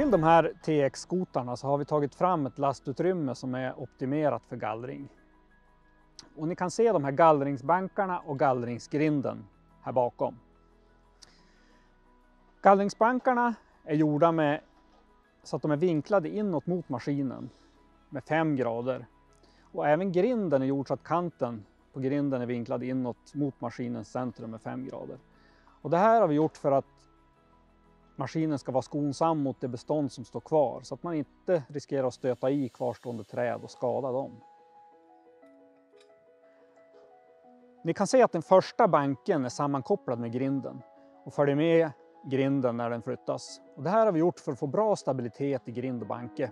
Till de här TX-skotarna så har vi tagit fram ett lastutrymme som är optimerat för gallring. Och ni kan se de här gallringsbankarna och gallringsgrinden här bakom. Gallringsbankarna är gjorda med, så att de är vinklade inåt mot maskinen med 5 grader. Och även grinden är gjord så att kanten på grinden är vinklad inåt mot maskinens centrum med 5 grader. Och det här har vi gjort för att maskinen ska vara skonsam mot det bestånd som står kvar så att man inte riskerar att stöta i kvarstående träd och skada dem. Ni kan se att den första banken är sammankopplad med grinden och följer med grinden när den flyttas. Och det här har vi gjort för att få bra stabilitet i grind och banke.